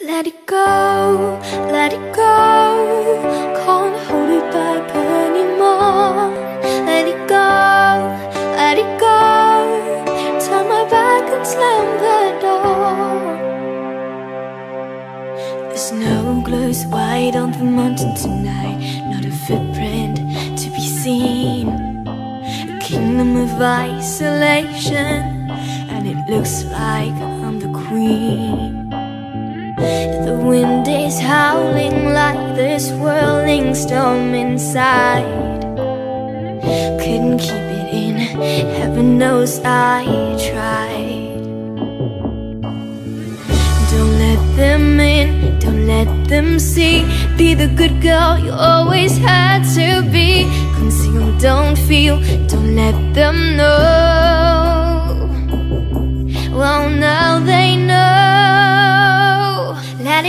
Let it go, let it go. Can't hold it back anymore. Let it go, let it go. Turn my back and slam the door. The snow glows white on the mountain tonight. Not a footprint to be seen. A kingdom of isolation, and it looks like. The wind is howling like this whirling storm inside. Couldn't keep it in, heaven knows I tried. Don't let them in, don't let them see. Be the good girl you always had to be. Conceal, don't feel, don't let them know.